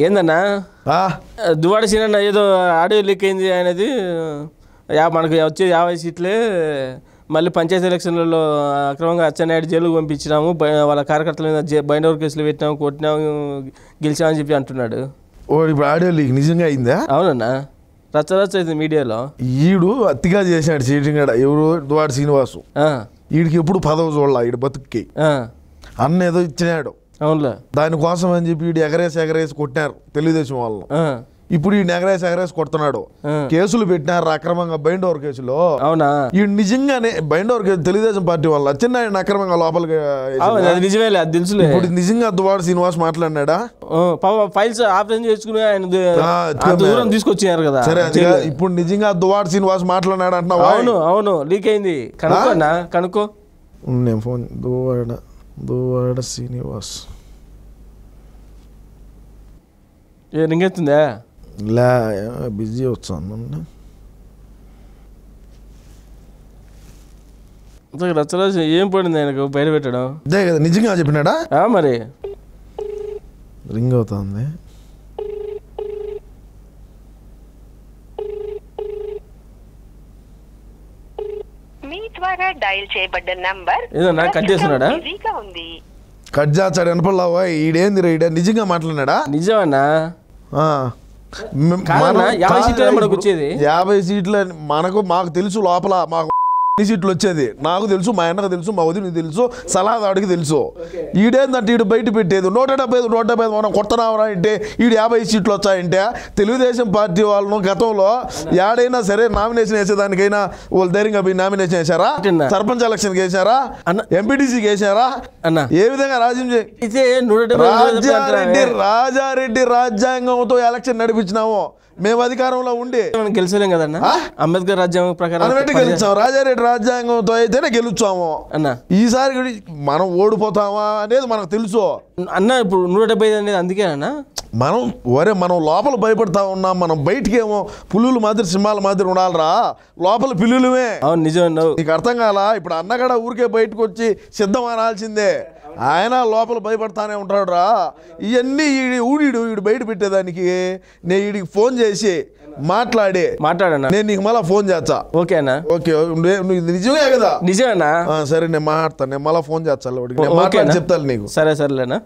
ఏందన్నా? దువాడ సీనన్న ఏదో audio leak అయింది అనేది మనకు వచ్చే యాభై సీట్లే మళ్ళీ పంచాయతీ ఎలక్షన్లలో అక్రమంగా అచ్చెన్నాయుడు జైలుకు పంపించినాము వాళ్ళ కార్యకర్తల మీద జై- బైండోర్ కేసులు పెట్టినాము కొట్టినాము గెలిచామని చెప్పి అంటున్నాడు. ఓ ఇప్పుడు ఆడియో లీక్ నిజంగా అయిందా? అవునన్నా రచ్చరచ్చ అయింది మీడియాలో. ఈడు అతిగా చేశాడు చీటింగ్ ఆడ ఎవరు? దువాడు శ్రీనివాసు. వీడికి ఎప్పుడు పదవి చూడాల ఈడు బతుక్కి. అన్న ఏదో ఇచ్చినాడు. అవునులే. దానికోసం అని చెప్పి వీడు ఎగరేసి ఎగరేసి కొట్టినారు తెలుగుదేశం వాళ్ళు ఇప్పుడు ఈ ఎగరేసి ఎగరేసి కొడుతున్నాడు. కేసులు పెట్టినారు అక్రమంగా బైండ్ ఓవర్ కేసులో. అవునా? ఈ నిజంగానే bind over case Telugu Desam party వాళ్ళు అచ్చెన్నాయుడు అక్రమంగా లోపలికి? అవును అది నిజమేలే అది తెలుసులే. ఇప్పుడు నిజంగా దువాడు శ్రీనివాస్ మాట్లాడినాడా? ఫైల్స్ ఆపరేషన్ చేసుకుని ఆయన దూరం తీసుకొచ్చారు కదా. సరే. ఇప్పుడు నిజంగా దువాడు శ్రీనివాస్ మాట్లాడినాడు అంటున్నావా అవును అవును లీక్ అయింది. కనుక్కోనా? కనుక్కో. నేను ఫోన్ దువాడ దువాడ శ్రీనివాస్ ఏ రింగెత్తుందా లే బిజీ వచ్చాను అంతకు రచ్చరాజు ఏం పడింది ఆయనకు బయట పెట్టడం అదే కదా నిజంగా చెప్పినాడా మరి రింగ్ అవుతుంది మీ ద్వారా డయల్ చేయబడ్డ నంబర్ ఏదన్నా కట్ చేస్తున్నాడా? బిజీగా ఉంది కట్ చేస్తాడు వెనపల్లావా ఈడేంది రా ఈడ నిజంగా మాట్లాడినాడా నిజమన్నా ఆ. మ- కాదన్నా, మనం- యాభై సీట్లే మనకు ఇప్పుడు వచ్చేది. యాభై సీట్ల మనకు మాకు తెలుసు లోపల మాకు సీట్లు వచ్చేది. నాకు తెలుసు మా అన్నకు తెలుసు మా వదినకి తెలుసు సలహాదాడికి తెలుసు. ఈడేందంటే ఈడు బయట పెట్టేది. నూట డెబ్బై ఐదు నూట డెబ్బై ఐదు మనం కొత్తనామరా అంటే ఈడు యాభై సీట్లు వచ్చాయంటే తెలుగుదేశం పార్టీ వాళ్ళను గతంలో ఏడైనా సరే నామినేషన్ వేసేదానికైనా వాళ్ళు ధైర్యంగా పోయి నామినేషన్ వేశారా. సర్పంచ్ ఎలక్షన్కి వేశారా? అన్న- ఎంపీటీసీకి వేశారా? అన్న. ఏ విధంగా రాజ్యం రాజారెడ్డి? రాజారెడ్డి రాజ్యాంగంతో ఎలక్షన్ నడిపించినాము. మేము అధికారంలో ఉండి. గెలిచలేం కదన్నా? అంబేద్కర్ రాజ్యాంగం ప్రకారం గెలిచాం. రాజారెడ్డి రాజ్యాంగంతో అయితేనే గెలుచాము అన్న. ఈసారి కూడా మనం ఓడిపోతామా అనేది మనకు తెలుసు. అన్న ఇప్పుడు నూట డెబ్బై అనేది అందుకే అన్న. మనం ఒరే మనం లోపల భయపడతా ఉన్నాం మనం బయటికేమో పులులు మాదిరి సింహాల మాదిరి ఉండాలిరా. లోపల పిల్లులమే అవును నిజం నీకు అర్థం కాలా? ఇప్పుడు అన్నగడ ఊరికే బయటకు వచ్చి సిద్ధం అనాల్సిందే. ఆయన లోపల భయపడతానే ఉంటాడు రా ఇవన్నీ ఊడిడు ఈడు బయట పెట్టేదానికి నేను వీడికి ఫోన్ చేసి మాట్లాడి. మాట్లాడన్నా నేను నీకు మళ్ళీ ఫోన్ చేస్తా. ఓకే అన్న. ఓకే నిజమే కదా? నిజమేనా? సరే నేను మాట్లాడతాను నేను మళ్ళీ ఫోన్ చేస్తాను వాడికి ఓకేనా? మాట్లాడి చెప్తాను నీకు. సరే సరేలేనా